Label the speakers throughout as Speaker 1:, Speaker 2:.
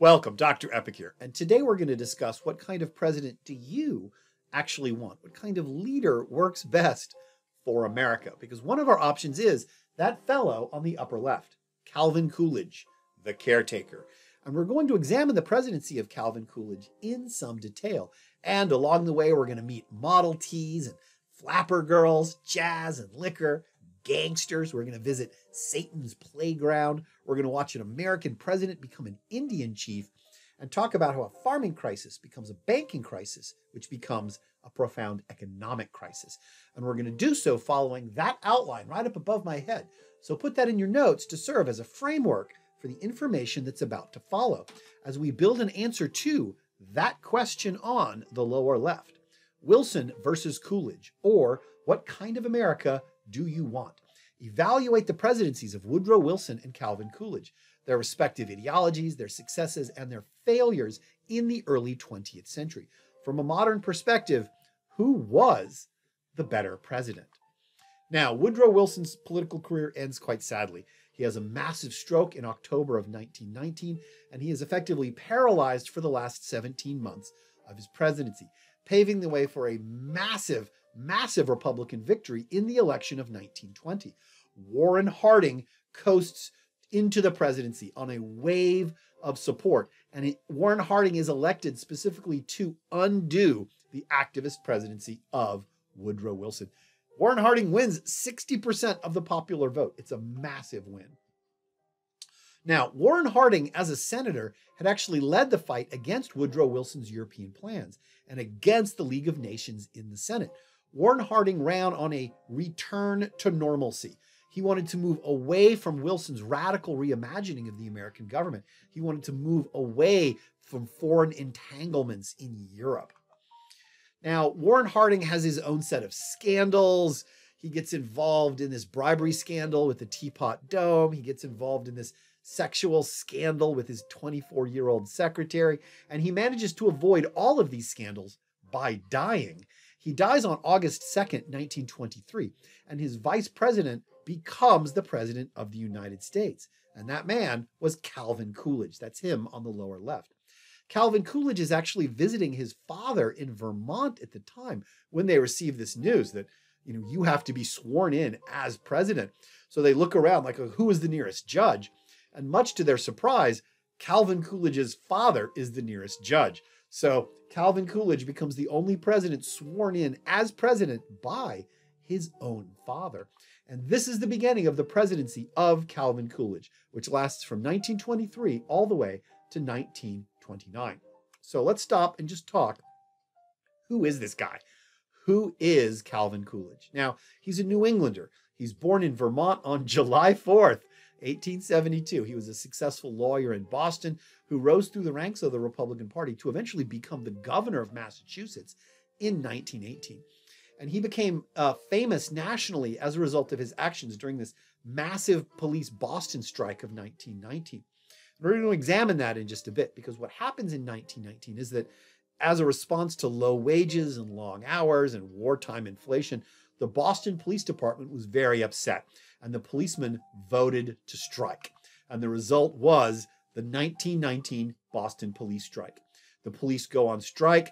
Speaker 1: Welcome, Dr. Eppich here. And today we're going to discuss what kind of president do you actually want? What kind of leader works best for America? Because one of our options is that fellow on the upper left, Calvin Coolidge, the caretaker. And we're going to examine the presidency of Calvin Coolidge in some detail. And along the way, we're going to meet Model Ts and flapper girls, jazz and liquor, gangsters. We're going to visit Satan's playground. We're going to watch an American president become an Indian chief and talk about how a farming crisis becomes a banking crisis, which becomes a profound economic crisis. And we're going to do so following that outline right up above my head. So put that in your notes to serve as a framework for the information that's about to follow as we build an answer to that question on the lower left. Wilson versus Coolidge, or what kind of America do you want? Evaluate the presidencies of Woodrow Wilson and Calvin Coolidge, their respective ideologies, their successes, and their failures in the early 20th century. From a modern perspective, who was the better president? Now, Woodrow Wilson's political career ends quite sadly. He has a massive stroke in October of 1919, and he is effectively paralyzed for the last 17 months of his presidency, paving the way for a massive massive Republican victory in the election of 1920. Warren Harding coasts into the presidency on a wave of support. And it, Warren Harding is elected specifically to undo the activist presidency of Woodrow Wilson. Warren Harding wins 60% of the popular vote. It's a massive win. Now, Warren Harding, as a senator, had actually led the fight against Woodrow Wilson's European plans and against the League of Nations in the Senate. Warren Harding ran on a return to normalcy. He wanted to move away from Wilson's radical reimagining of the American government. He wanted to move away from foreign entanglements in Europe. Now, Warren Harding has his own set of scandals. He gets involved in this bribery scandal with the Teapot Dome. He gets involved in this sexual scandal with his 24 year old secretary. And he manages to avoid all of these scandals by dying. He dies on August 2nd, 1923, and his vice president becomes the president of the United States. And that man was Calvin Coolidge. That's him on the lower left. Calvin Coolidge is actually visiting his father in Vermont at the time when they receive this news that you know you have to be sworn in as president. So they look around like who is the nearest judge? And much to their surprise, Calvin Coolidge's father is the nearest judge. So Calvin Coolidge becomes the only president sworn in as president by his own father. And this is the beginning of the presidency of Calvin Coolidge, which lasts from 1923 all the way to 1929. So let's stop and just talk. Who is this guy? Who is Calvin Coolidge? Now, he's a New Englander. He's born in Vermont on July 4th, 1872. He was a successful lawyer in Boston who rose through the ranks of the Republican Party to eventually become the governor of Massachusetts in 1918. And he became uh, famous nationally as a result of his actions during this massive police Boston strike of 1919. We're going to examine that in just a bit because what happens in 1919 is that as a response to low wages and long hours and wartime inflation, the Boston Police Department was very upset and the policemen voted to strike. And the result was the 1919 Boston police strike. The police go on strike,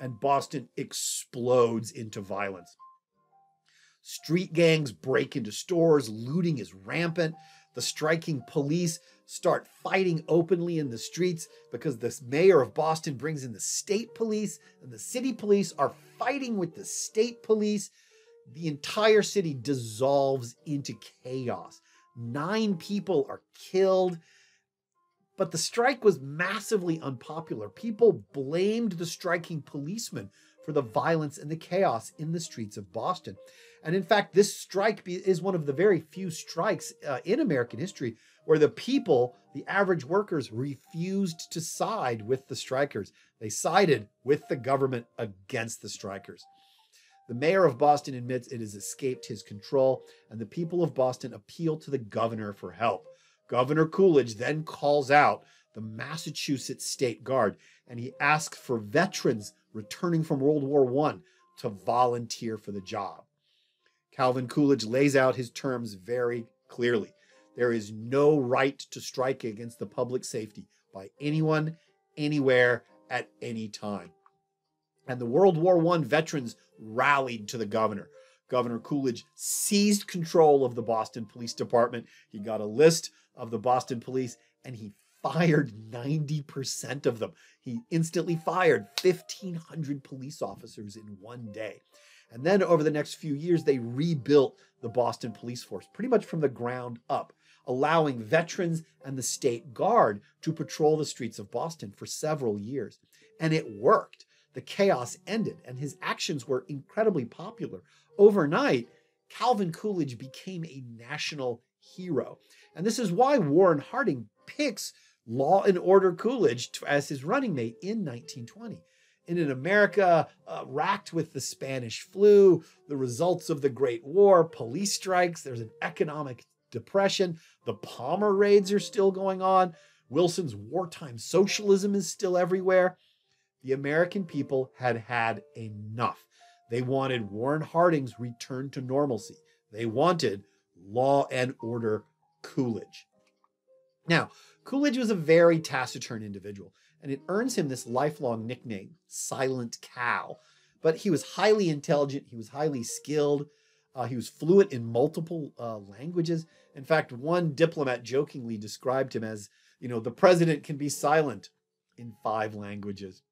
Speaker 1: and Boston explodes into violence. Street gangs break into stores, looting is rampant. The striking police start fighting openly in the streets because the mayor of Boston brings in the state police, and the city police are fighting with the state police. The entire city dissolves into chaos. Nine people are killed. But the strike was massively unpopular. People blamed the striking policemen for the violence and the chaos in the streets of Boston. And in fact, this strike is one of the very few strikes uh, in American history where the people, the average workers, refused to side with the strikers. They sided with the government against the strikers. The mayor of Boston admits it has escaped his control, and the people of Boston appeal to the governor for help. Governor Coolidge then calls out the Massachusetts State Guard and he asks for veterans returning from World War I to volunteer for the job. Calvin Coolidge lays out his terms very clearly. There is no right to strike against the public safety by anyone, anywhere, at any time. And the World War I veterans rallied to the governor. Governor Coolidge seized control of the Boston Police Department. He got a list of the Boston police and he fired 90% of them. He instantly fired 1,500 police officers in one day. And then over the next few years, they rebuilt the Boston police force pretty much from the ground up, allowing veterans and the state guard to patrol the streets of Boston for several years. And it worked. The chaos ended, and his actions were incredibly popular. Overnight, Calvin Coolidge became a national hero. And this is why Warren Harding picks Law and Order Coolidge as his running mate in 1920 in an America uh, racked with the Spanish flu, the results of the Great War, police strikes, there's an economic depression, the Palmer raids are still going on, Wilson's wartime socialism is still everywhere. The American people had had enough. They wanted Warren Harding's return to normalcy. They wanted law and order Coolidge. Now, Coolidge was a very taciturn individual and it earns him this lifelong nickname, Silent Cal. But he was highly intelligent, he was highly skilled, uh, he was fluent in multiple uh, languages. In fact, one diplomat jokingly described him as, you know, the president can be silent in five languages.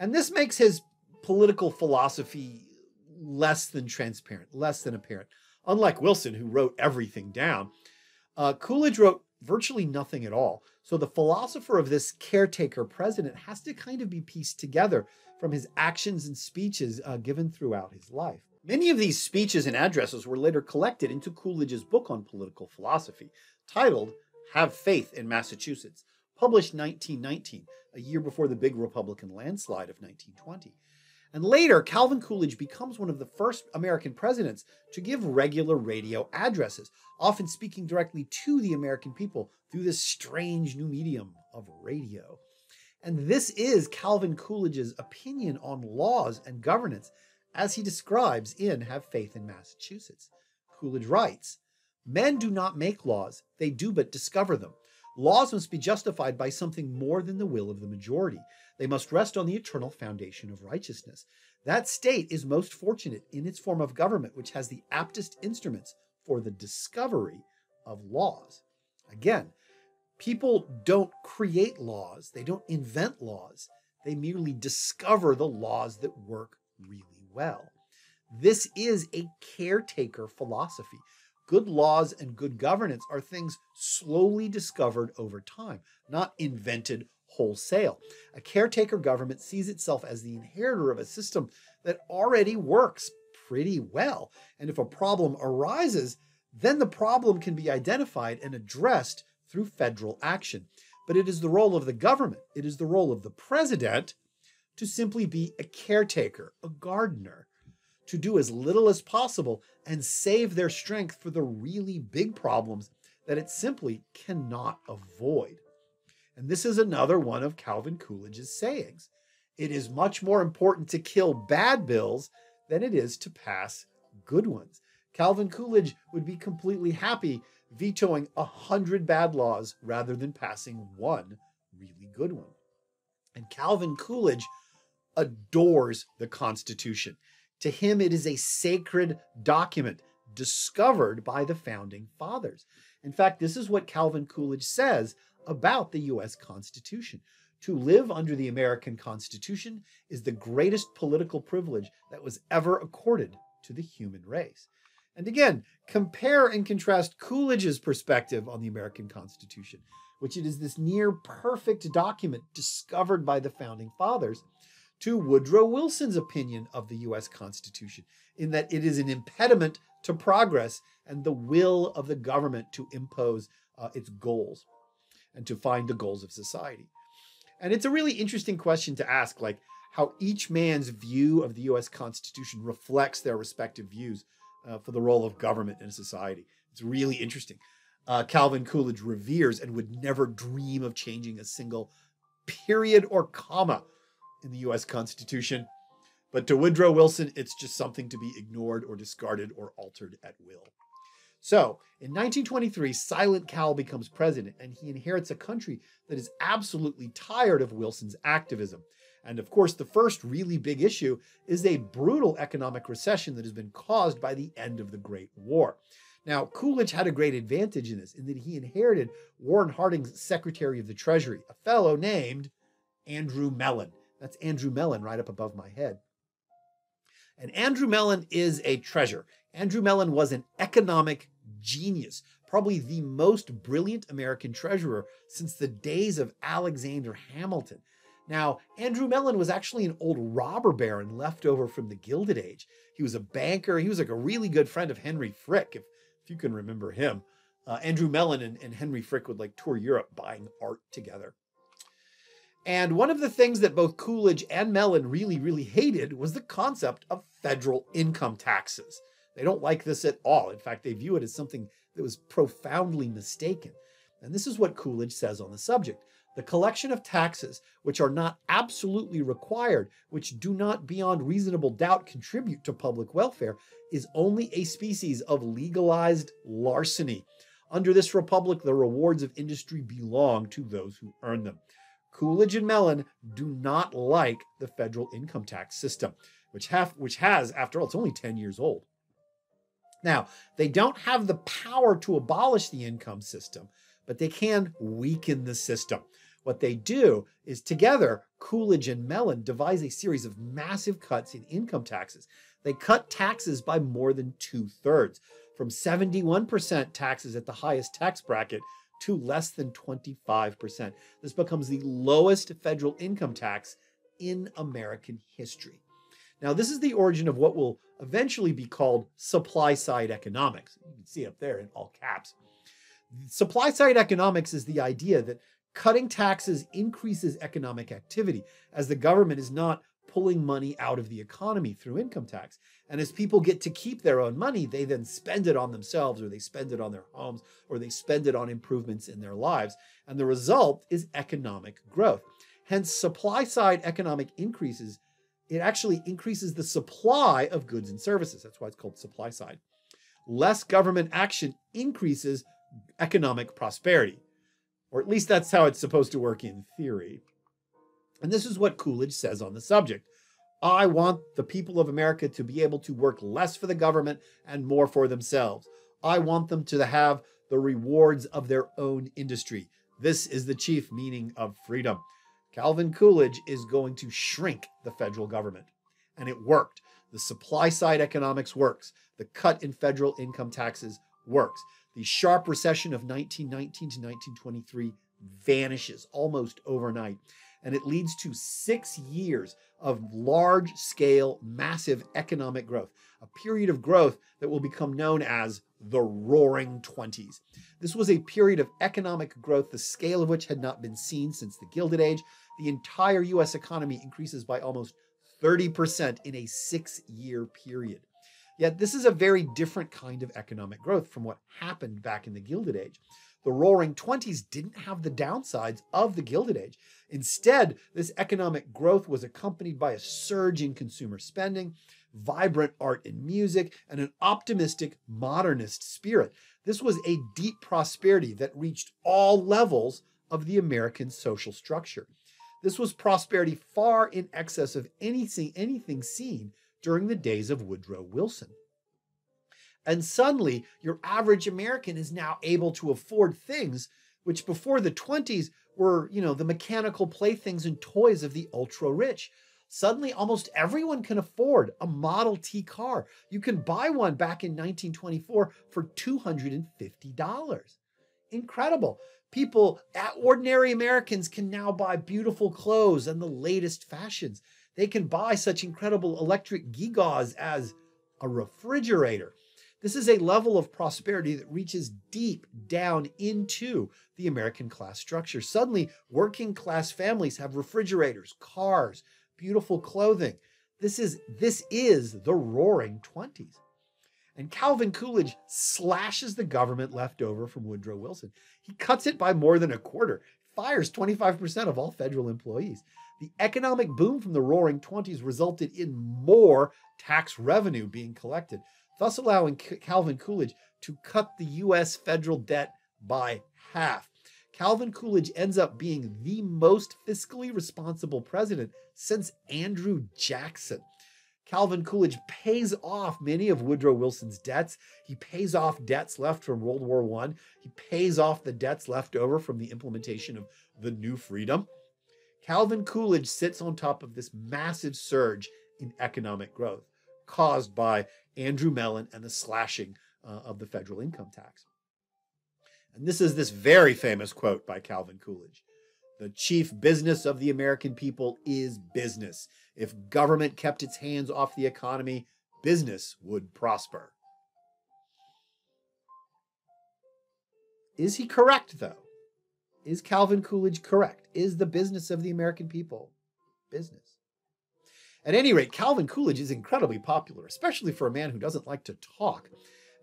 Speaker 1: And this makes his political philosophy less than transparent, less than apparent. Unlike Wilson, who wrote everything down, uh, Coolidge wrote virtually nothing at all. So the philosopher of this caretaker president has to kind of be pieced together from his actions and speeches uh, given throughout his life. Many of these speeches and addresses were later collected into Coolidge's book on political philosophy, titled Have Faith in Massachusetts, published 1919, a year before the big Republican landslide of 1920. And later, Calvin Coolidge becomes one of the first American presidents to give regular radio addresses, often speaking directly to the American people through this strange new medium of radio. And this is Calvin Coolidge's opinion on laws and governance as he describes in Have Faith in Massachusetts. Coolidge writes Men do not make laws, they do but discover them. Laws must be justified by something more than the will of the majority. They must rest on the eternal foundation of righteousness. That state is most fortunate in its form of government, which has the aptest instruments for the discovery of laws. Again, people don't create laws, they don't invent laws, they merely discover the laws that work really well. This is a caretaker philosophy. Good laws and good governance are things slowly discovered over time, not invented wholesale. A caretaker government sees itself as the inheritor of a system that already works pretty well. And if a problem arises, then the problem can be identified and addressed through federal action. But it is the role of the government, it is the role of the president to simply be a caretaker, a gardener, to do as little as possible and save their strength for the really big problems that it simply cannot avoid. And this is another one of Calvin Coolidge's sayings. It is much more important to kill bad bills than it is to pass good ones. Calvin Coolidge would be completely happy vetoing a hundred bad laws rather than passing one really good one. And Calvin Coolidge adores the Constitution. To him, it is a sacred document discovered by the founding fathers. In fact, this is what Calvin Coolidge says about the US Constitution. To live under the American Constitution is the greatest political privilege that was ever accorded to the human race. And again, compare and contrast Coolidge's perspective on the American Constitution, which it is this near perfect document discovered by the founding fathers, to Woodrow Wilson's opinion of the US Constitution, in that it is an impediment to progress and the will of the government to impose uh, its goals and to find the goals of society. And it's a really interesting question to ask, like how each man's view of the US Constitution reflects their respective views uh, for the role of government in a society. It's really interesting. Uh, Calvin Coolidge reveres and would never dream of changing a single period or comma in the US Constitution. But to Woodrow Wilson, it's just something to be ignored or discarded or altered at will. So, in 1923, Silent Cal becomes president, and he inherits a country that is absolutely tired of Wilson's activism. And of course, the first really big issue is a brutal economic recession that has been caused by the end of the Great War. Now, Coolidge had a great advantage in this, in that he inherited Warren Harding's Secretary of the Treasury, a fellow named Andrew Mellon. That's Andrew Mellon right up above my head. And Andrew Mellon is a treasure. Andrew Mellon was an economic genius, probably the most brilliant American treasurer since the days of Alexander Hamilton. Now, Andrew Mellon was actually an old robber baron left over from the Gilded Age. He was a banker. He was like a really good friend of Henry Frick, if, if you can remember him. Uh, Andrew Mellon and, and Henry Frick would like tour Europe buying art together. And one of the things that both Coolidge and Mellon really, really hated was the concept of federal income taxes. They don't like this at all. In fact, they view it as something that was profoundly mistaken. And this is what Coolidge says on the subject. The collection of taxes, which are not absolutely required, which do not beyond reasonable doubt contribute to public welfare, is only a species of legalized larceny. Under this republic, the rewards of industry belong to those who earn them. Coolidge and Mellon do not like the federal income tax system, which, have, which has, after all, it's only 10 years old. Now, they don't have the power to abolish the income system, but they can weaken the system. What they do is together, Coolidge and Mellon devise a series of massive cuts in income taxes. They cut taxes by more than two thirds, from 71% taxes at the highest tax bracket to less than 25%. This becomes the lowest federal income tax in American history. Now, this is the origin of what will eventually be called supply side economics. You can see up there in all caps. Supply side economics is the idea that cutting taxes increases economic activity as the government is not pulling money out of the economy through income tax. And as people get to keep their own money, they then spend it on themselves or they spend it on their homes or they spend it on improvements in their lives. And the result is economic growth. Hence, supply side economic increases, it actually increases the supply of goods and services. That's why it's called supply side. Less government action increases economic prosperity. Or at least that's how it's supposed to work in theory. And this is what Coolidge says on the subject. I want the people of America to be able to work less for the government and more for themselves. I want them to have the rewards of their own industry. This is the chief meaning of freedom. Calvin Coolidge is going to shrink the federal government. And it worked. The supply side economics works. The cut in federal income taxes works. The sharp recession of 1919 to 1923 vanishes almost overnight and it leads to six years of large scale, massive economic growth, a period of growth that will become known as the Roaring Twenties. This was a period of economic growth, the scale of which had not been seen since the Gilded Age. The entire US economy increases by almost 30% in a six year period. Yet, this is a very different kind of economic growth from what happened back in the Gilded Age. The Roaring Twenties didn't have the downsides of the Gilded Age. Instead, this economic growth was accompanied by a surge in consumer spending, vibrant art and music, and an optimistic modernist spirit. This was a deep prosperity that reached all levels of the American social structure. This was prosperity far in excess of anything, anything seen during the days of Woodrow Wilson. And suddenly, your average American is now able to afford things which before the 20s were, you know, the mechanical playthings and toys of the ultra rich. Suddenly, almost everyone can afford a Model T car. You can buy one back in 1924 for $250. Incredible. People, ordinary Americans, can now buy beautiful clothes and the latest fashions. They can buy such incredible electric gewgaws as a refrigerator. This is a level of prosperity that reaches deep down into the American class structure. Suddenly, working class families have refrigerators, cars, beautiful clothing. This is this is the roaring 20s. And Calvin Coolidge slashes the government left over from Woodrow Wilson. He cuts it by more than a quarter, fires 25% of all federal employees. The economic boom from the roaring 20s resulted in more tax revenue being collected thus allowing Calvin Coolidge to cut the US federal debt by half. Calvin Coolidge ends up being the most fiscally responsible president since Andrew Jackson. Calvin Coolidge pays off many of Woodrow Wilson's debts. He pays off debts left from World War I. He pays off the debts left over from the implementation of the New Freedom. Calvin Coolidge sits on top of this massive surge in economic growth caused by Andrew Mellon and the slashing uh, of the federal income tax. And this is this very famous quote by Calvin Coolidge The chief business of the American people is business. If government kept its hands off the economy, business would prosper. Is he correct, though? Is Calvin Coolidge correct? Is the business of the American people business? At any rate, Calvin Coolidge is incredibly popular, especially for a man who doesn't like to talk.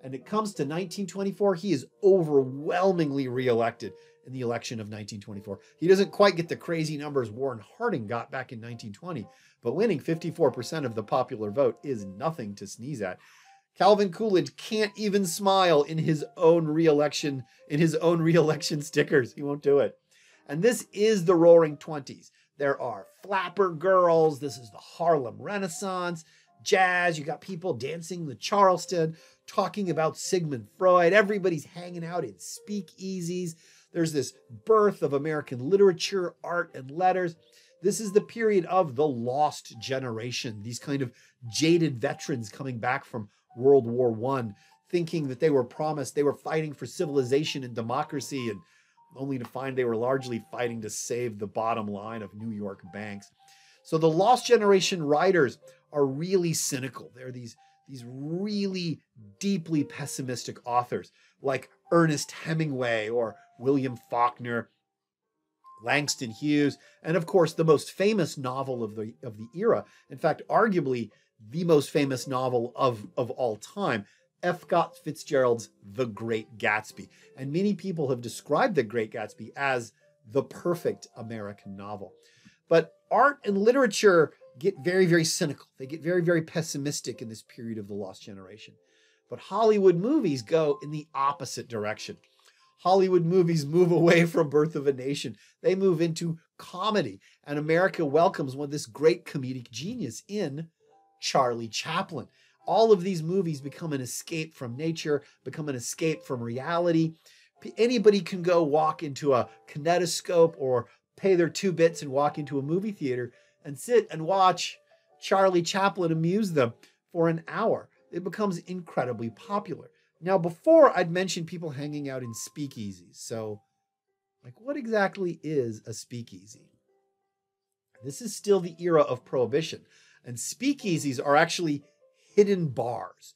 Speaker 1: And it comes to 1924, he is overwhelmingly reelected in the election of 1924. He doesn't quite get the crazy numbers Warren Harding got back in 1920, but winning 54% of the popular vote is nothing to sneeze at. Calvin Coolidge can't even smile in his own reelection in his own reelection stickers. He won't do it. And this is the Roaring 20s. There are flapper girls. This is the Harlem Renaissance. Jazz. You got people dancing the Charleston, talking about Sigmund Freud. Everybody's hanging out in speakeasies. There's this birth of American literature, art, and letters. This is the period of the lost generation, these kind of jaded veterans coming back from World War One, thinking that they were promised, they were fighting for civilization and democracy, and only to find they were largely fighting to save the bottom line of New York banks. So the lost generation writers are really cynical. They're these, these really deeply pessimistic authors like Ernest Hemingway or William Faulkner, Langston Hughes, and of course the most famous novel of the of the era. In fact, arguably the most famous novel of, of all time, F. Scott Fitzgerald's The Great Gatsby. And many people have described The Great Gatsby as the perfect American novel. But art and literature get very, very cynical. They get very, very pessimistic in this period of the lost generation. But Hollywood movies go in the opposite direction. Hollywood movies move away from Birth of a Nation. They move into comedy. And America welcomes one of this great comedic genius in Charlie Chaplin. All of these movies become an escape from nature, become an escape from reality. Anybody can go walk into a kinetoscope or pay their two bits and walk into a movie theater and sit and watch Charlie Chaplin amuse them for an hour. It becomes incredibly popular. Now, before I'd mentioned people hanging out in speakeasies. So, like, what exactly is a speakeasy? This is still the era of prohibition. And speakeasies are actually hidden bars.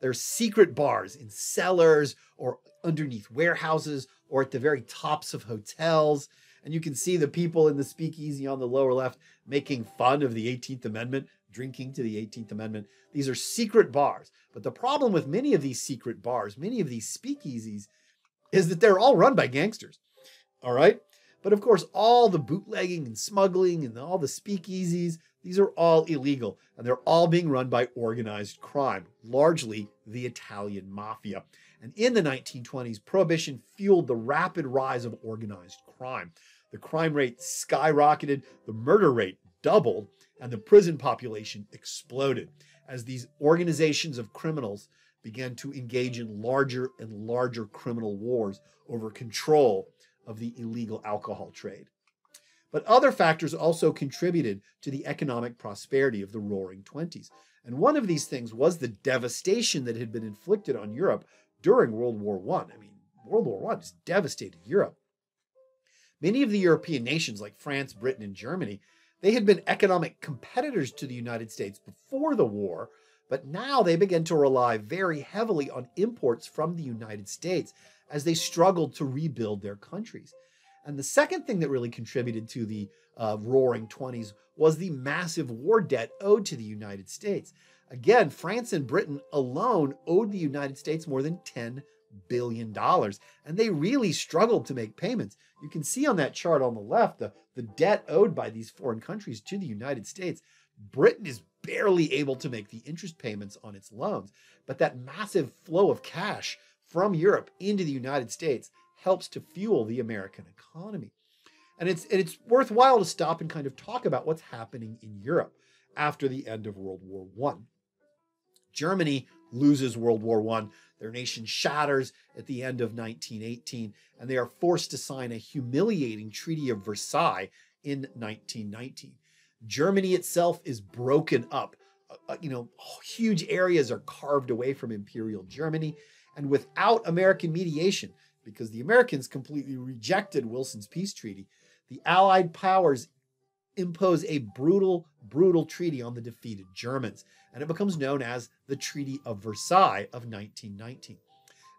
Speaker 1: They're secret bars in cellars or underneath warehouses or at the very tops of hotels. And you can see the people in the speakeasy on the lower left making fun of the 18th Amendment, drinking to the 18th Amendment. These are secret bars. But the problem with many of these secret bars, many of these speakeasies, is that they're all run by gangsters. All right? But of course, all the bootlegging and smuggling and all the speakeasies, these are all illegal. And they're all being run by organized crime, largely the Italian mafia. And in the 1920s, prohibition fueled the rapid rise of organized crime. The crime rate skyrocketed, the murder rate doubled, and the prison population exploded as these organizations of criminals began to engage in larger and larger criminal wars over control of the illegal alcohol trade. But other factors also contributed to the economic prosperity of the Roaring Twenties. And one of these things was the devastation that had been inflicted on Europe during World War I. I mean, World War I just devastated Europe. Many of the European nations, like France, Britain, and Germany, they had been economic competitors to the United States before the war, but now they began to rely very heavily on imports from the United States as they struggled to rebuild their countries. And the second thing that really contributed to the uh, roaring 20s was the massive war debt owed to the United States. Again, France and Britain alone owed the United States more than $10 billion, and they really struggled to make payments. You can see on that chart on the left the, the debt owed by these foreign countries to the United States Britain is barely able to make the interest payments on its loans. But that massive flow of cash from Europe into the United States helps to fuel the American economy. And it's, and it's worthwhile to stop and kind of talk about what's happening in Europe after the end of World War I. Germany loses World War I. Their nation shatters at the end of 1918, and they are forced to sign a humiliating Treaty of Versailles in 1919. Germany itself is broken up. Uh, uh, you know, huge areas are carved away from Imperial Germany. And without American mediation, because the Americans completely rejected Wilson's peace treaty, the Allied powers impose a brutal, brutal treaty on the defeated Germans. And it becomes known as the Treaty of Versailles of 1919.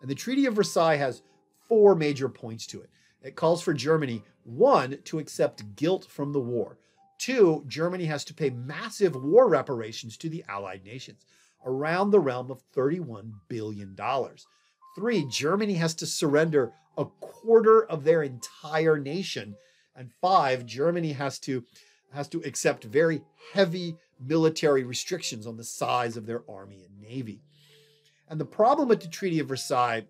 Speaker 1: And the Treaty of Versailles has four major points to it. It calls for Germany, one, to accept guilt from the war. Two, Germany has to pay massive war reparations to the Allied nations, around the realm of $31 billion. Three, Germany has to surrender a quarter of their entire nation. And five, Germany has to has to accept very heavy military restrictions on the size of their army and navy. And the problem with the Treaty of Versailles,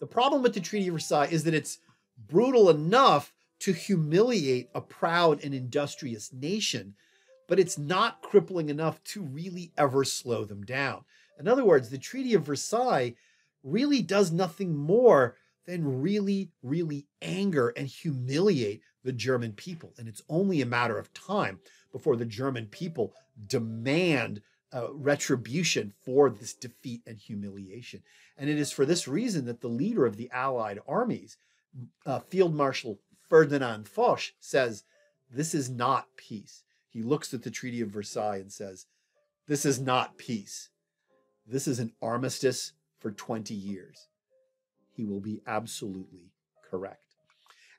Speaker 1: the problem with the Treaty of Versailles is that it's brutal enough to humiliate a proud and industrious nation, but it's not crippling enough to really ever slow them down. In other words, the Treaty of Versailles really does nothing more than really, really anger and humiliate the German people. And it's only a matter of time before the German people demand uh, retribution for this defeat and humiliation. And it is for this reason that the leader of the Allied armies, uh, Field Marshal Ferdinand Foch says, This is not peace. He looks at the Treaty of Versailles and says, This is not peace. This is an armistice for 20 years. He will be absolutely correct.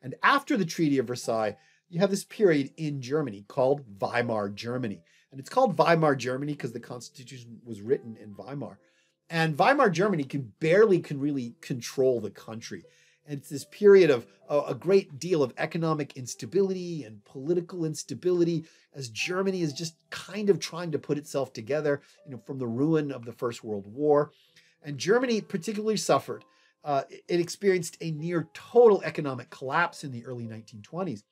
Speaker 1: And after the Treaty of Versailles, you have this period in Germany called Weimar Germany. And it's called Weimar Germany because the Constitution was written in Weimar. And Weimar Germany can barely can really control the country. And it's this period of uh, a great deal of economic instability and political instability as Germany is just kind of trying to put itself together, you know, from the ruin of the First World War. And Germany particularly suffered. Uh, it experienced a near total economic collapse in the early 1920s.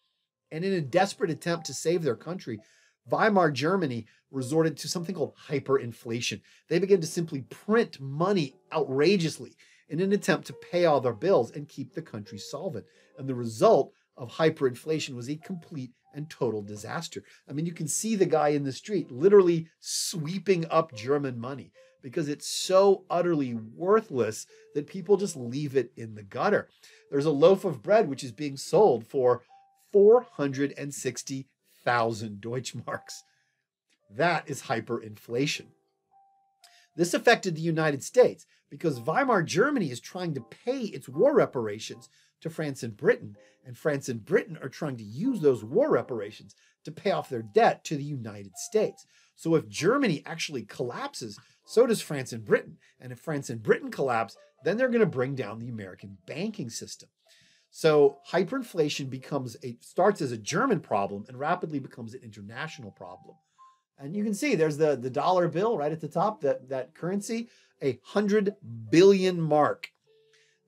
Speaker 1: And in a desperate attempt to save their country, Weimar Germany resorted to something called hyperinflation. They began to simply print money outrageously in an attempt to pay all their bills and keep the country solvent. And the result of hyperinflation was a complete and total disaster. I mean, you can see the guy in the street literally sweeping up German money because it's so utterly worthless that people just leave it in the gutter. There's a loaf of bread which is being sold for 460,000 Deutschmarks. That is hyperinflation. This affected the United States because Weimar Germany is trying to pay its war reparations to France and Britain, and France and Britain are trying to use those war reparations to pay off their debt to the United States. So if Germany actually collapses, so does France and Britain. And if France and Britain collapse, then they're going to bring down the American banking system. So hyperinflation becomes a starts as a German problem and rapidly becomes an international problem. And you can see there's the, the dollar bill right at the top, that, that currency, a hundred billion mark.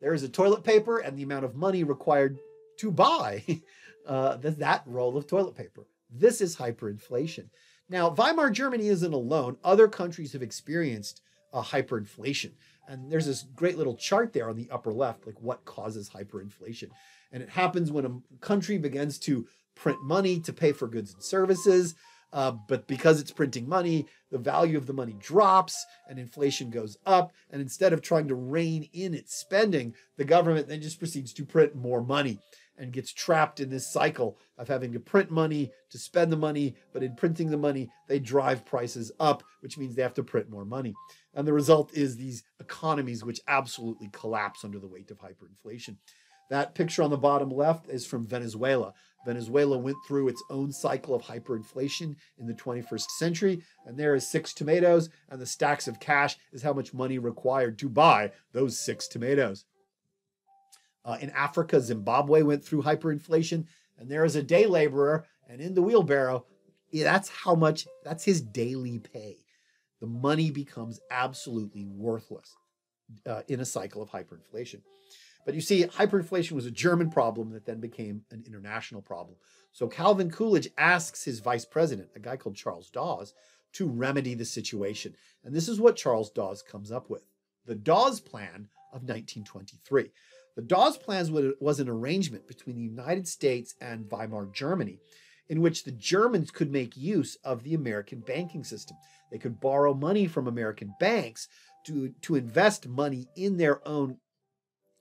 Speaker 1: There is a toilet paper and the amount of money required to buy uh, that, that roll of toilet paper. This is hyperinflation. Now, Weimar Germany isn't alone. Other countries have experienced a hyperinflation. And there's this great little chart there on the upper left, like what causes hyperinflation. And it happens when a country begins to print money to pay for goods and services. Uh, but because it's printing money, the value of the money drops and inflation goes up. And instead of trying to rein in its spending, the government then just proceeds to print more money and gets trapped in this cycle of having to print money to spend the money. But in printing the money, they drive prices up, which means they have to print more money. And the result is these economies which absolutely collapse under the weight of hyperinflation. That picture on the bottom left is from Venezuela. Venezuela went through its own cycle of hyperinflation in the 21st century, and there is six tomatoes, and the stacks of cash is how much money required to buy those six tomatoes. Uh, in Africa, Zimbabwe went through hyperinflation, and there is a day laborer, and in the wheelbarrow, That's how much, that's his daily pay. The money becomes absolutely worthless uh, in a cycle of hyperinflation. But you see, hyperinflation was a German problem that then became an international problem. So Calvin Coolidge asks his vice president, a guy called Charles Dawes, to remedy the situation. And this is what Charles Dawes comes up with the Dawes Plan of 1923. The Dawes Plan was an arrangement between the United States and Weimar Germany in which the Germans could make use of the American banking system. They could borrow money from American banks to, to invest money in their own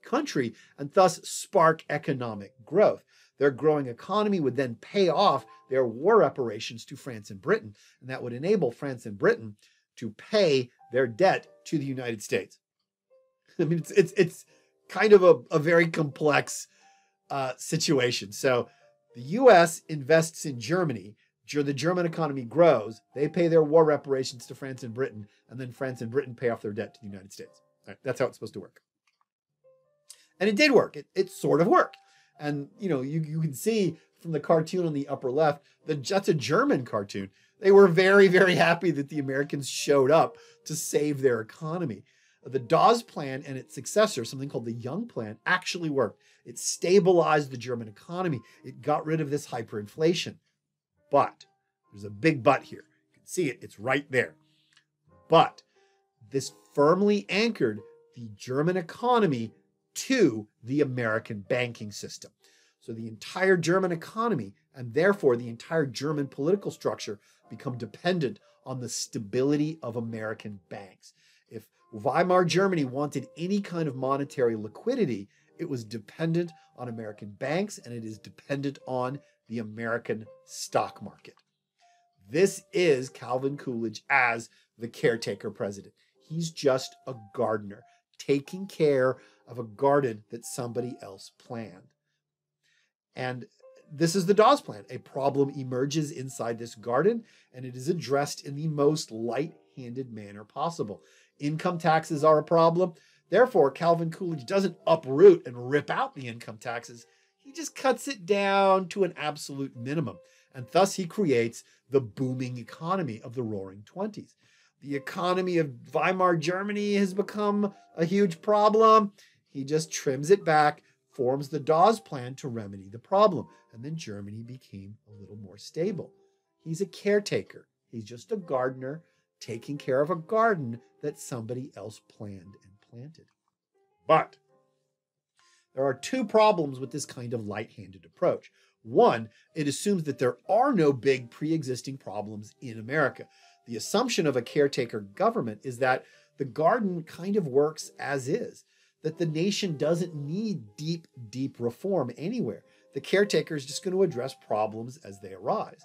Speaker 1: country and thus spark economic growth. Their growing economy would then pay off their war reparations to France and Britain, and that would enable France and Britain to pay their debt to the United States. I mean, it's it's it's kind of a, a very complex uh, situation. So the U.S. invests in Germany. The German economy grows. They pay their war reparations to France and Britain, and then France and Britain pay off their debt to the United States. Right, that's how it's supposed to work. And it did work. It, it sort of worked. And you know, you, you can see from the cartoon on the upper left that that's a German cartoon. They were very, very happy that the Americans showed up to save their economy. The Dawes Plan and its successor, something called the Young Plan, actually worked. It stabilized the German economy. It got rid of this hyperinflation. But there's a big but here. You can see it, it's right there. But this firmly anchored the German economy to the American banking system. So the entire German economy and therefore the entire German political structure become dependent on the stability of American banks. Weimar Germany wanted any kind of monetary liquidity, it was dependent on American banks and it is dependent on the American stock market. This is Calvin Coolidge as the caretaker president. He's just a gardener taking care of a garden that somebody else planned. And this is the Dawes plan. A problem emerges inside this garden, and it is addressed in the most light handed manner possible. Income taxes are a problem. Therefore, Calvin Coolidge doesn't uproot and rip out the income taxes. He just cuts it down to an absolute minimum. And thus, he creates the booming economy of the roaring 20s. The economy of Weimar Germany has become a huge problem. He just trims it back, forms the Dawes plan to remedy the problem, and then Germany became a little more stable. He's a caretaker. He's just a gardener taking care of a garden that somebody else planned and planted. But there are two problems with this kind of light handed approach. One, it assumes that there are no big pre existing problems in America. The assumption of a caretaker government is that the garden kind of works as is that the nation doesn't need deep, deep reform anywhere. The caretaker is just going to address problems as they arise.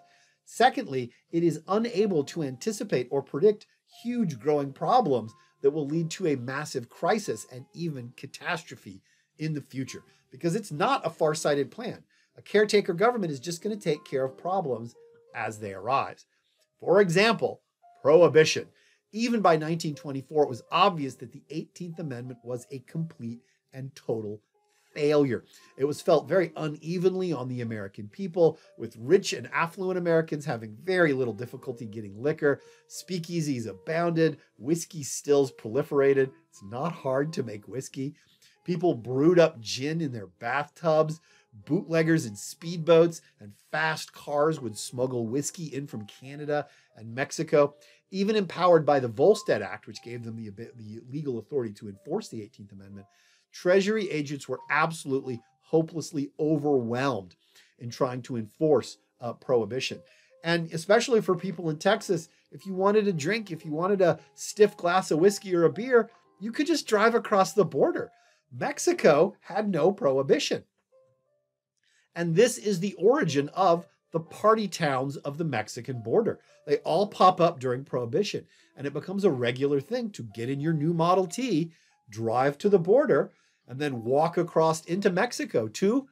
Speaker 1: Secondly, it is unable to anticipate or predict huge growing problems that will lead to a massive crisis and even catastrophe in the future because it's not a far-sighted plan. A caretaker government is just going to take care of problems as they arise. For example, prohibition. Even by 1924, it was obvious that the 18th Amendment was a complete and total failure. It was felt very unevenly on the American people, with rich and affluent Americans having very little difficulty getting liquor. Speakeasies abounded, whiskey stills proliferated. It's not hard to make whiskey. People brewed up gin in their bathtubs. Bootleggers in speedboats and fast cars would smuggle whiskey in from Canada and Mexico even empowered by the Volstead Act, which gave them the, the legal authority to enforce the 18th Amendment, Treasury agents were absolutely hopelessly overwhelmed in trying to enforce uh, prohibition. And especially for people in Texas, if you wanted a drink, if you wanted a stiff glass of whiskey or a beer, you could just drive across the border. Mexico had no prohibition. And this is the origin of the party towns of the Mexican border. They all pop up during Prohibition, and it becomes a regular thing to get in your new Model T, drive to the border, and then walk across into Mexico to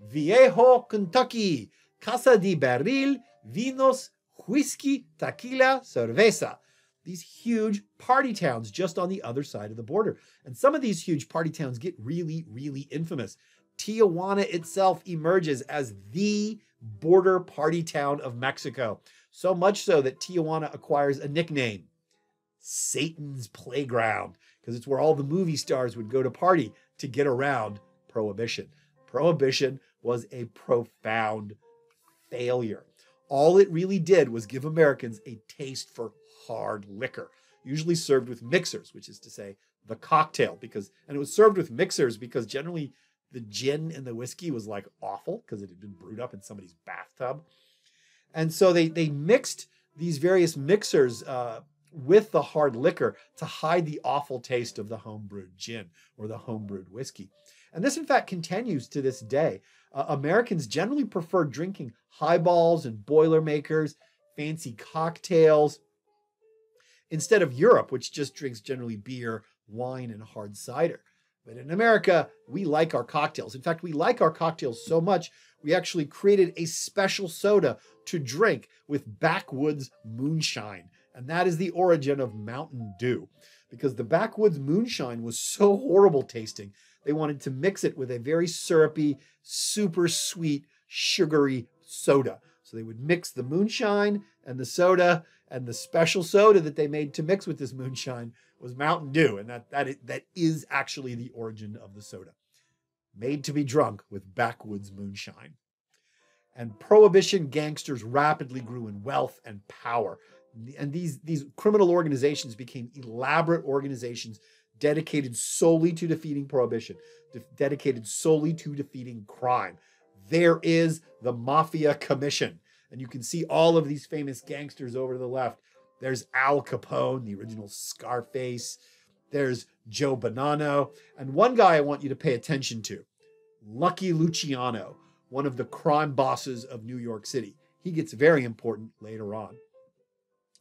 Speaker 1: Viejo, Kentucky, Casa de Barril, Vinos, Whiskey, Tequila, Cerveza. These huge party towns just on the other side of the border. And some of these huge party towns get really, really infamous. Tijuana itself emerges as the border party town of Mexico. So much so that Tijuana acquires a nickname Satan's Playground, because it's where all the movie stars would go to party to get around Prohibition. Prohibition was a profound failure. All it really did was give Americans a taste for hard liquor, usually served with mixers, which is to say, the cocktail, because, and it was served with mixers because generally the gin and the whiskey was like awful because it had been brewed up in somebody's bathtub. And so they, they mixed these various mixers uh, with the hard liquor to hide the awful taste of the homebrewed gin or the homebrewed whiskey. And this, in fact, continues to this day. Uh, Americans generally prefer drinking highballs and Boilermakers, fancy cocktails, instead of Europe, which just drinks generally beer, wine, and hard cider. But in America, we like our cocktails. In fact, we like our cocktails so much, we actually created a special soda to drink with backwoods moonshine. And that is the origin of Mountain Dew. Because the backwoods moonshine was so horrible tasting, they wanted to mix it with a very syrupy, super sweet, sugary soda. So they would mix the moonshine and the soda, and the special soda that they made to mix with this moonshine was Mountain Dew, and that that is, that is actually the origin of the soda, made to be drunk with backwoods moonshine. And prohibition gangsters rapidly grew in wealth and power, and these these criminal organizations became elaborate organizations dedicated solely to defeating prohibition, de- dedicated solely to defeating crime. There is the Mafia Commission, and you can see all of these famous gangsters over to the left there's Al Capone, the original Scarface. There's Joe Bonanno. And one guy I want you to pay attention to Lucky Luciano, one of the crime bosses of New York City. He gets very important later on.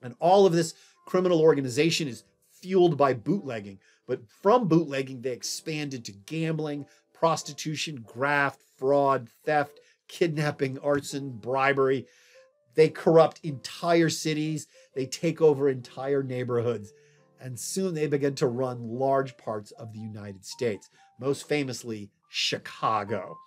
Speaker 1: And all of this criminal organization is fueled by bootlegging. But from bootlegging, they expanded to gambling, prostitution, graft, fraud, theft, kidnapping, arson, bribery. They corrupt entire cities, they take over entire neighborhoods, and soon they begin to run large parts of the United States, most famously Chicago.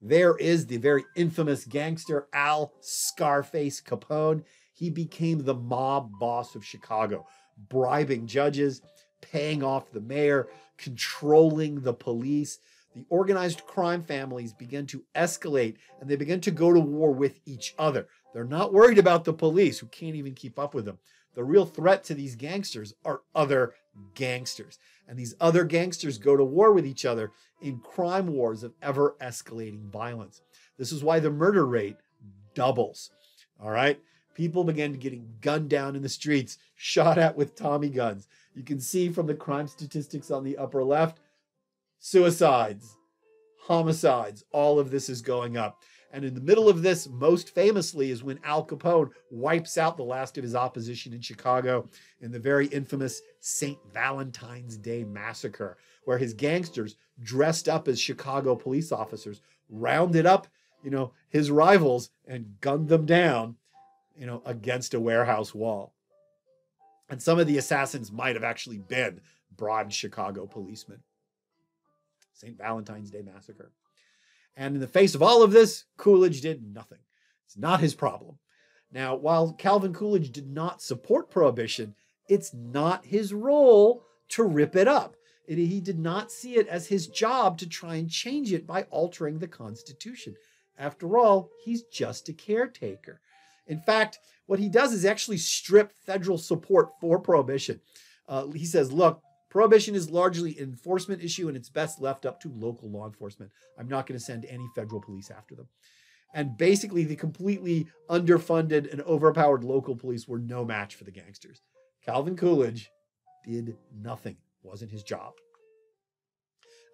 Speaker 1: There is the very infamous gangster Al Scarface Capone. He became the mob boss of Chicago, bribing judges, paying off the mayor, controlling the police. The organized crime families begin to escalate and they begin to go to war with each other. They're not worried about the police who can't even keep up with them. The real threat to these gangsters are other gangsters. And these other gangsters go to war with each other in crime wars of ever escalating violence. This is why the murder rate doubles. All right. People began getting gunned down in the streets, shot at with Tommy guns. You can see from the crime statistics on the upper left suicides, homicides, all of this is going up. And in the middle of this, most famously, is when Al Capone wipes out the last of his opposition in Chicago in the very infamous St. Valentine's Day Massacre, where his gangsters, dressed up as Chicago police officers, rounded up, you know, his rivals and gunned them down, you know, against a warehouse wall. And some of the assassins might have actually been bribed Chicago policemen. St. Valentine's Day Massacre. And in the face of all of this, Coolidge did nothing. It's not his problem. Now, while Calvin Coolidge did not support prohibition, it's not his role to rip it up. It, he did not see it as his job to try and change it by altering the Constitution. After all, he's just a caretaker. In fact, what he does is actually strip federal support for prohibition. Uh, he says, look, Prohibition is largely an enforcement issue and it's best left up to local law enforcement. I'm not going to send any federal police after them. And basically, the completely underfunded and overpowered local police were no match for the gangsters. Calvin Coolidge did nothing, wasn't his job.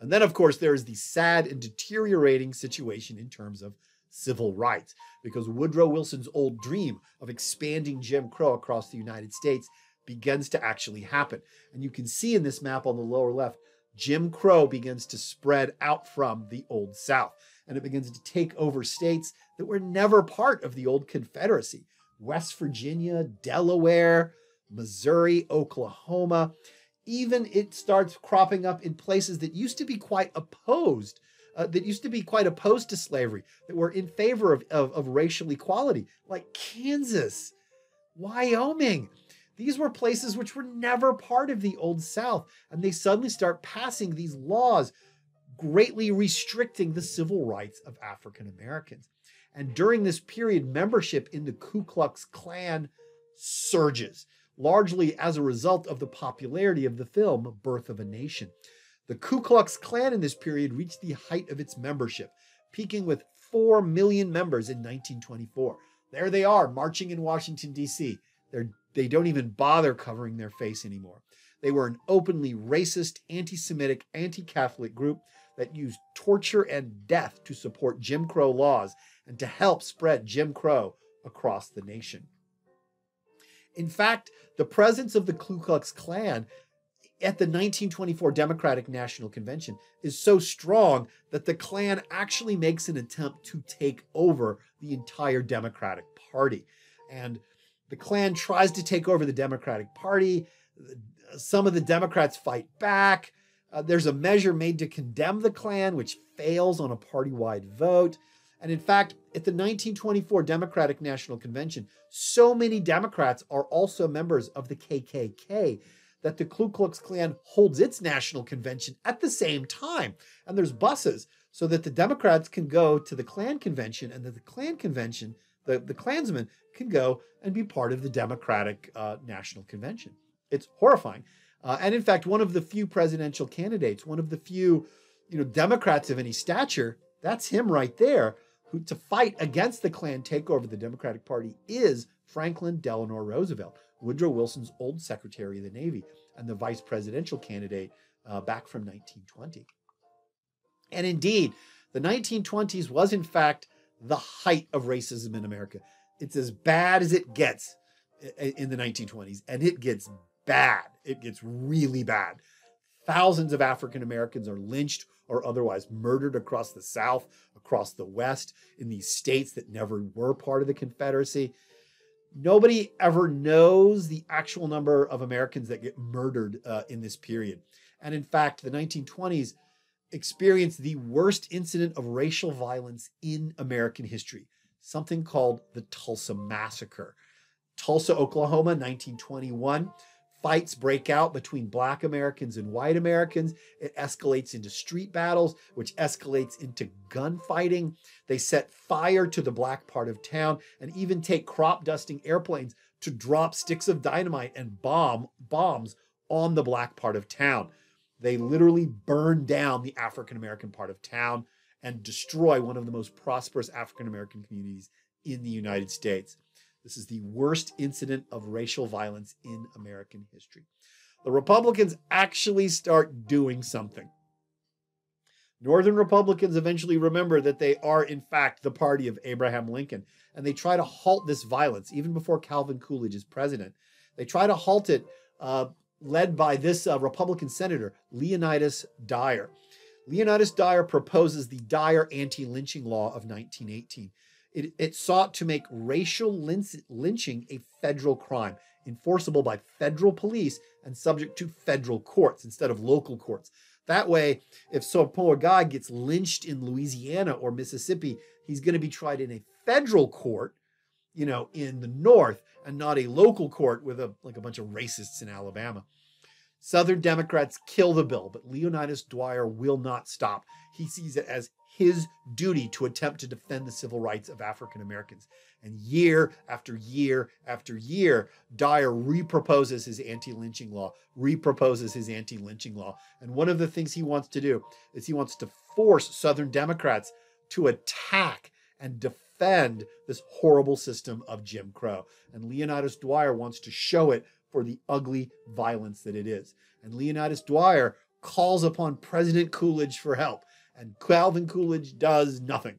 Speaker 1: And then, of course, there is the sad and deteriorating situation in terms of civil rights, because Woodrow Wilson's old dream of expanding Jim Crow across the United States begins to actually happen. And you can see in this map on the lower left, Jim Crow begins to spread out from the Old South. And it begins to take over states that were never part of the old Confederacy West Virginia, Delaware, Missouri, Oklahoma. Even it starts cropping up in places that used to be quite opposed, uh, that used to be quite opposed to slavery, that were in favor of, of, of racial equality, like Kansas Wyoming. These were places which were never part of the Old South, and they suddenly start passing these laws greatly restricting the civil rights of African Americans. And during this period, membership in the Ku Klux Klan surges, largely as a result of the popularity of the film Birth of a Nation. The Ku Klux Klan in this period reached the height of its membership, peaking with 4 million members in 1924. There they are, marching in Washington, D.C. They're, they don't even bother covering their face anymore. They were an openly racist, anti Semitic, anti Catholic group that used torture and death to support Jim Crow laws and to help spread Jim Crow across the nation. In fact, the presence of the Ku Klux Klan at the 1924 Democratic National Convention is so strong that the Klan actually makes an attempt to take over the entire Democratic Party. And the Klan tries to take over the Democratic Party. Some of the Democrats fight back. Uh, there's a measure made to condemn the Klan, which fails on a party wide vote. And in fact, at the 1924 Democratic National Convention, so many Democrats are also members of the KKK that the Ku Klux Klan holds its national convention at the same time. And there's buses so that the Democrats can go to the Klan convention and that the Klan convention, the, the Klansmen, can go and be part of the Democratic uh, National Convention. It's horrifying. Uh, and in fact, one of the few presidential candidates, one of the few, you know, Democrats of any stature, that's him right there, who to fight against the Klan takeover of the Democratic Party is Franklin Delano Roosevelt, Woodrow Wilson's old Secretary of the Navy and the vice presidential candidate uh, back from 1920. And indeed, the 1920s was in fact the height of racism in America. It's as bad as it gets in the 1920s, and it gets bad. It gets really bad. Thousands of African Americans are lynched or otherwise murdered across the South, across the West, in these states that never were part of the Confederacy. Nobody ever knows the actual number of Americans that get murdered uh, in this period. And in fact, the 1920s experienced the worst incident of racial violence in American history, something called the Tulsa Massacre. Tulsa, Oklahoma, 1921 Fights break out between black Americans and white Americans. It escalates into street battles, which escalates into gunfighting. They set fire to the black part of town and even take crop dusting airplanes to drop sticks of dynamite and bomb bombs on the black part of town. They literally burn down the African American part of town and destroy one of the most prosperous African American communities in the United States. This is the worst incident of racial violence in American history. The Republicans actually start doing something. Northern Republicans eventually remember that they are, in fact, the party of Abraham Lincoln, and they try to halt this violence even before Calvin Coolidge is president. They try to halt it, uh, led by this uh, Republican senator, Leonidas Dyer. Leonidas Dyer proposes the Dyer anti lynching law of 1918. It, it sought to make racial lynching a federal crime, enforceable by federal police and subject to federal courts instead of local courts. That way, if some poor guy gets lynched in Louisiana or Mississippi, he's going to be tried in a federal court, you know, in the north and not a local court with a like a bunch of racists in Alabama. Southern Democrats kill the bill, but Leonidas Dyer will not stop. He sees it as his duty to attempt to defend the civil rights of African Americans. And year after year after year, Dyer reproposes his anti lynching law, reproposes his anti lynching law. And one of the things he wants to do is he wants to force Southern Democrats to attack and defend this horrible system of Jim Crow. And Leonidas Dyer wants to show it for the ugly violence that it is. And Leonidas Dyer calls upon President Coolidge for help and Calvin Coolidge does nothing.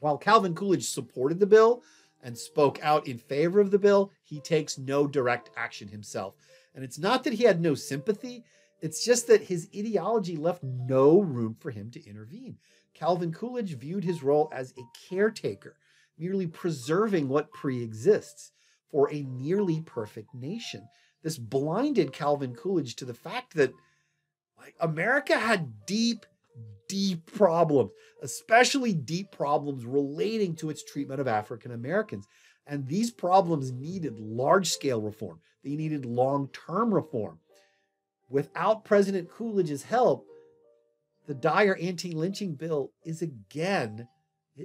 Speaker 1: While Calvin Coolidge supported the bill and spoke out in favor of the bill, he takes no direct action himself. And it's not that he had no sympathy, it's just that his ideology left no room for him to intervene. Calvin Coolidge viewed his role as a caretaker, merely preserving what pre exists for a nearly perfect nation. This blinded Calvin Coolidge to the fact that like, America had deep deep problems, especially deep problems relating to its treatment of African Americans. And these problems needed large scale reform, they needed long term reform. Without President Coolidge's help, the Dyer anti lynching bill is again,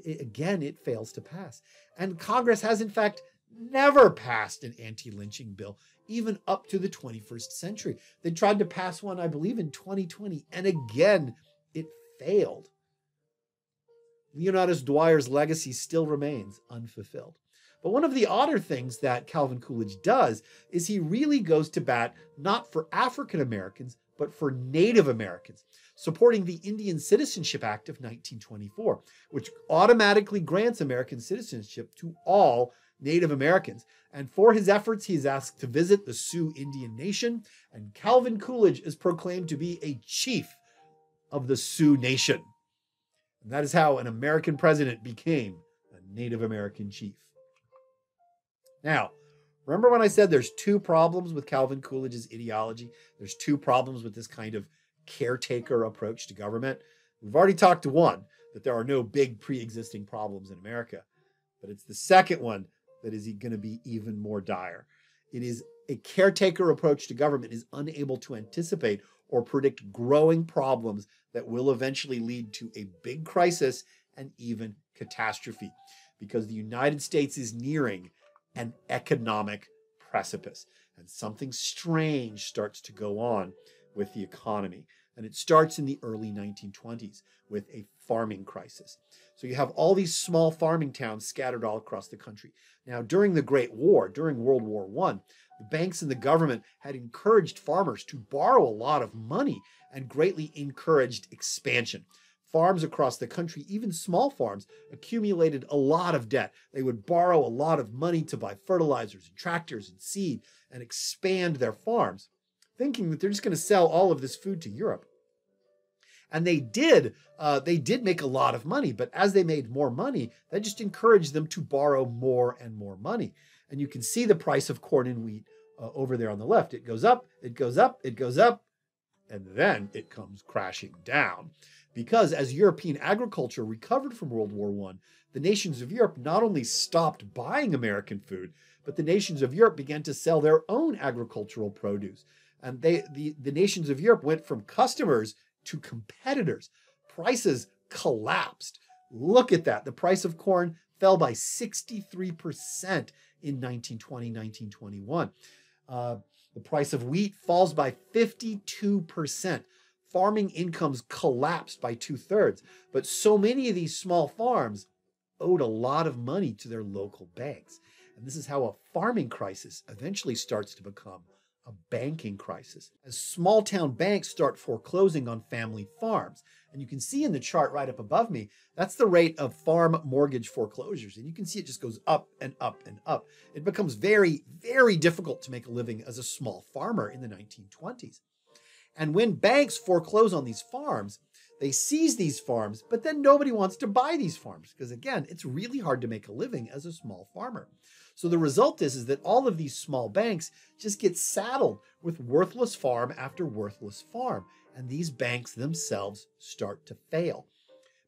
Speaker 1: again, it fails to pass. And Congress has, in fact, never passed an anti lynching bill, even up to the 21st century. They tried to pass one, I believe, in 2020, and again, it failed. Leonidas Dyer's legacy still remains unfulfilled. But one of the odder things that Calvin Coolidge does is he really goes to bat not for African Americans, but for Native Americans, supporting the Indian Citizenship Act of 1924, which automatically grants American citizenship to all Native Americans. And for his efforts, he is asked to visit the Sioux Indian Nation, and Calvin Coolidge is proclaimed to be a chief of the Sioux Nation. And that is how an American president became a Native American chief. Now, remember when I said there's two problems with Calvin Coolidge's ideology? There's two problems with this kind of caretaker approach to government. We've already talked to one that there are no big pre existing problems in America, but it's the second one that is going to be even more dire. It is a caretaker approach to government is unable to anticipate or predict growing problems that will eventually lead to a big crisis and even catastrophe because the United States is nearing an economic precipice and something strange starts to go on with the economy. And it starts in the early 1920s with a farming crisis. So you have all these small farming towns scattered all across the country. Now, during the Great War, during World War I, the banks and the government had encouraged farmers to borrow a lot of money and greatly encouraged expansion. Farms across the country, even small farms, accumulated a lot of debt. They would borrow a lot of money to buy fertilizers and tractors and seed and expand their farms, thinking that they're just going to sell all of this food to Europe and they did uh, they did make a lot of money but as they made more money that just encouraged them to borrow more and more money and you can see the price of corn and wheat uh, over there on the left it goes up it goes up it goes up and then it comes crashing down because as european agriculture recovered from world war i the nations of europe not only stopped buying american food but the nations of europe began to sell their own agricultural produce and they the, the nations of europe went from customers to competitors. Prices collapsed. Look at that. The price of corn fell by 63% in 1920, 1921. Uh, the price of wheat falls by 52%. Farming incomes collapsed by two thirds. But so many of these small farms owed a lot of money to their local banks. And this is how a farming crisis eventually starts to become a banking crisis as small town banks start foreclosing on family farms. And you can see in the chart right up above me, that's the rate of farm mortgage foreclosures. And you can see it just goes up and up and up. It becomes very, very difficult to make a living as a small farmer in the 1920s. And when banks foreclose on these farms, they seize these farms, but then nobody wants to buy these farms because, again, it's really hard to make a living as a small farmer. So the result is, is that all of these small banks just get saddled with worthless farm after worthless farm, and these banks themselves start to fail.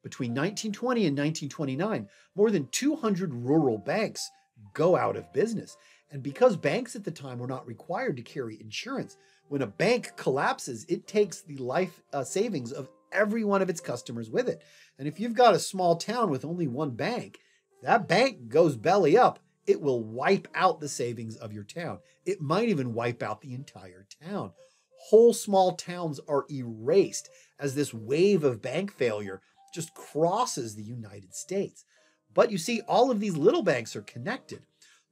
Speaker 1: Between 1920 and 1929, more than 200 rural banks go out of business. And because banks at the time were not required to carry insurance, when a bank collapses, it takes the life uh, savings of every one of its customers with it. And if you've got a small town with only one bank, that bank goes belly up it will wipe out the savings of your town. It might even wipe out the entire town. Whole small towns are erased as this wave of bank failure just crosses the United States. But you see, all of these little banks are connected.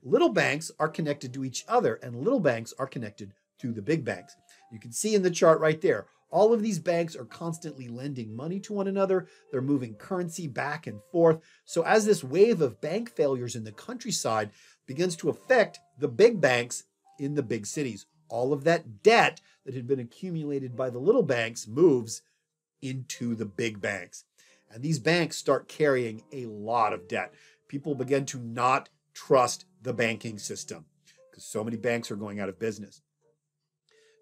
Speaker 1: Little banks are connected to each other, and little banks are connected to the big banks. You can see in the chart right there, all of these banks are constantly lending money to one another. They're moving currency back and forth. So, as this wave of bank failures in the countryside begins to affect the big banks in the big cities, all of that debt that had been accumulated by the little banks moves into the big banks. And these banks start carrying a lot of debt. People begin to not trust the banking system because so many banks are going out of business.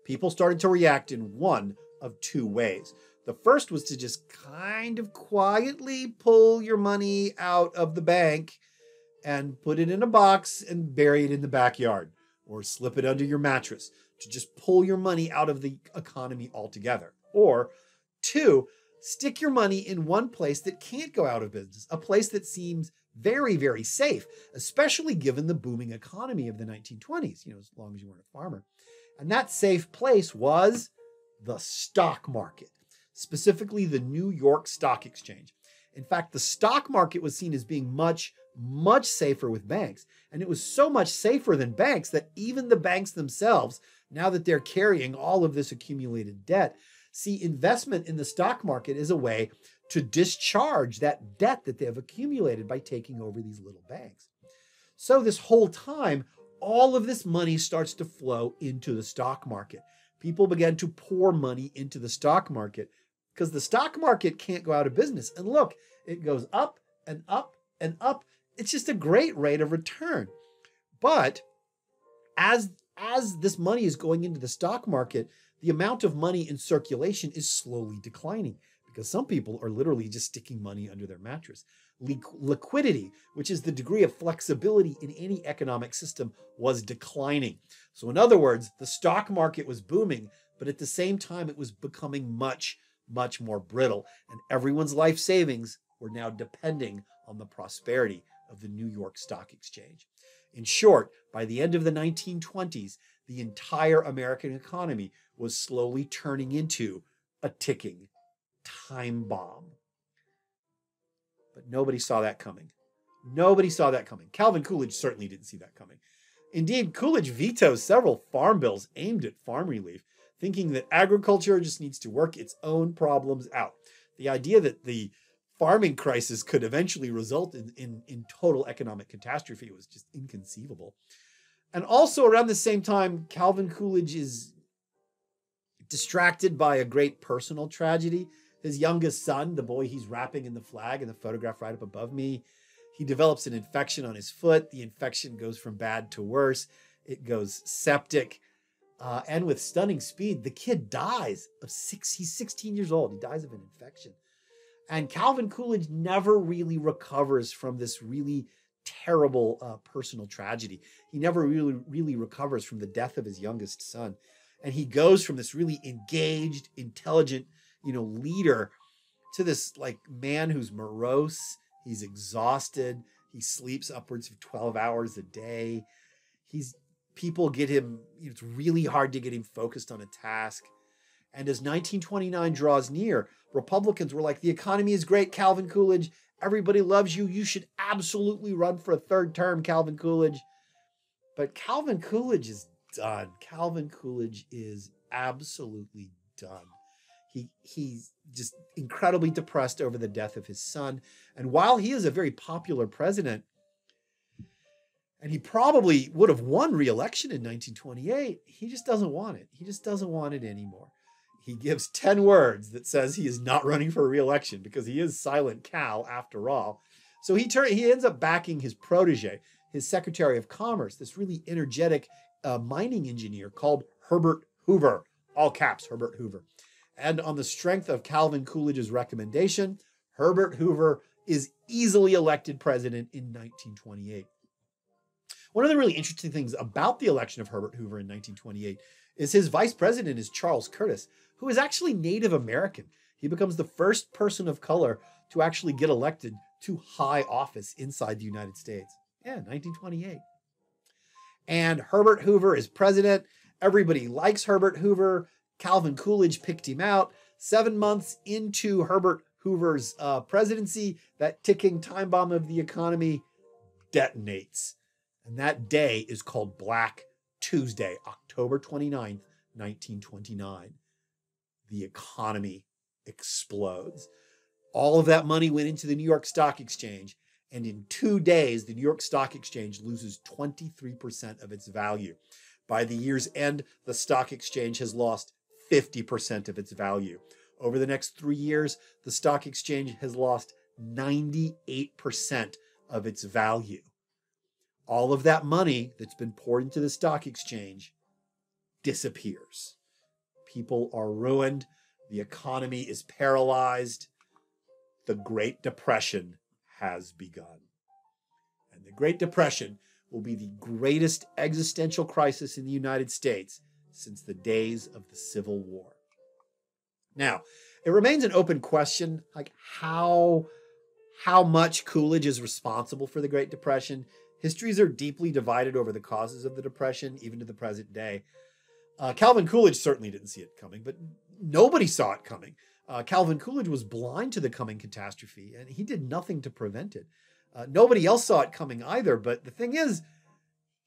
Speaker 1: People started to react in one of two ways. The first was to just kind of quietly pull your money out of the bank and put it in a box and bury it in the backyard or slip it under your mattress to just pull your money out of the economy altogether. Or two, stick your money in one place that can't go out of business, a place that seems very, very safe, especially given the booming economy of the 1920s, you know, as long as you weren't a farmer. And that safe place was the stock market, specifically the New York Stock Exchange. In fact, the stock market was seen as being much, much safer with banks. And it was so much safer than banks that even the banks themselves, now that they're carrying all of this accumulated debt, see investment in the stock market is a way to discharge that debt that they have accumulated by taking over these little banks. So, this whole time, all of this money starts to flow into the stock market. People began to pour money into the stock market because the stock market can't go out of business. And look, it goes up and up and up. It's just a great rate of return. But as as this money is going into the stock market, the amount of money in circulation is slowly declining because some people are literally just sticking money under their mattress. liquidity, which is the degree of flexibility in any economic system, was declining. So, in other words, the stock market was booming, but at the same time, it was becoming much, much more brittle. And everyone's life savings were now depending on the prosperity of the New York Stock Exchange. In short, by the end of the 1920s, the entire American economy was slowly turning into a ticking time bomb. But nobody saw that coming. Nobody saw that coming. Calvin Coolidge certainly didn't see that coming. Indeed, Coolidge vetoed several farm bills aimed at farm relief, thinking that agriculture just needs to work its own problems out. The idea that the farming crisis could eventually result in, in, in total economic catastrophe it was just inconceivable. And also, around the same time, Calvin Coolidge is distracted by a great personal tragedy his youngest son, the boy he's wrapping in the flag in the photograph right up above me, he develops an infection on his foot. The infection goes from bad to worse. It goes septic. Uh, and with stunning speed, the kid dies of sepsis. He's 16 years old. He dies of an infection. And Calvin Coolidge never really recovers from this really terrible uh, personal tragedy. He never really, really recovers from the death of his youngest son. And he goes from this really engaged, intelligent, you know, leader to this like man who's morose, he's exhausted, he sleeps upwards of 12 hours a day. He's people get him, it's really hard to get him focused on a task. And as 1929 draws near, Republicans were like, the economy is great, Calvin Coolidge. Everybody loves you. You should absolutely run for a third term, Calvin Coolidge. But Calvin Coolidge is done. Calvin Coolidge is absolutely done. He he's just incredibly depressed over the death of his son. And while he is a very popular president, and he probably would have won re-election in 1928, he just doesn't want it. He just doesn't want it anymore. He gives 10 words that says he is not running for re-election because he is silent Cal after all. So he turn, he ends up backing his protege, his Secretary of Commerce, this really energetic uh, mining engineer called Herbert Hoover, all caps Herbert Hoover. And on the strength of Calvin Coolidge's recommendation, Herbert Hoover is easily elected president in 1928. One of the really interesting things about the election of Herbert Hoover in 1928 is his vice president is Charles Curtis, who is actually Native American. He becomes the first person of color to actually get elected to high office inside the United States. Yeah, 1928. And Herbert Hoover is president. Everybody likes Herbert Hoover. Calvin Coolidge picked him out. Seven months into Herbert Hoover's uh, presidency, that ticking time bomb of the economy detonates. And that day is called Black Tuesday, October 29th, 1929. The economy explodes. All of that money went into the New York Stock Exchange. And in two days, the New York Stock Exchange loses 23% of its value. By the year's end, the stock exchange has lost 50% of its value. Over the next three years, the stock exchange has lost 98% of its value. All of that money that's been poured into the stock exchange disappears. People are ruined. The economy is paralyzed. The Great Depression has begun. And the Great Depression will be the greatest existential crisis in the United States since the days of the Civil War. Now, it remains an open question like how how much Coolidge is responsible for the Great Depression. Histories are deeply divided over the causes of the Depression, even to the present day. Uh, Calvin Coolidge certainly didn't see it coming, but nobody saw it coming. Uh, Calvin Coolidge was blind to the coming catastrophe, and he did nothing to prevent it. Uh, nobody else saw it coming either. But the thing is,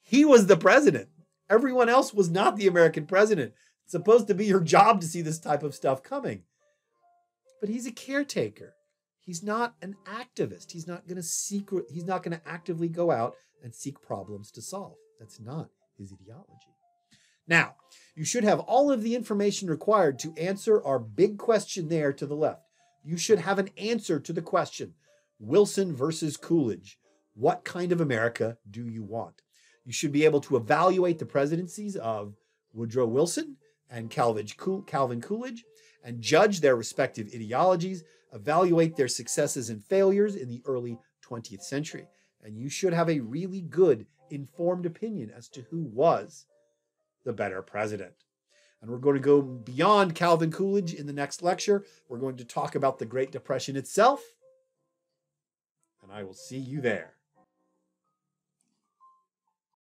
Speaker 1: he was the president. Everyone else was not the American president. It's supposed to be your job to see this type of stuff coming. But he's a caretaker. He's not an activist. He's not going to secret. He's not going to actively go out and seek problems to solve. That's not his ideology. Now, you should have all of the information required to answer our big question there to the left. You should have an answer to the question Wilson versus Coolidge. What kind of America do you want? You should be able to evaluate the presidencies of Woodrow Wilson and Calvin Coolidge and judge their respective ideologies, evaluate their successes and failures in the early 20th century. And you should have a really good, informed opinion as to who was the better president. And we're going to go beyond Calvin Coolidge in the next lecture. We're going to talk about the Great Depression itself. And I will see you there.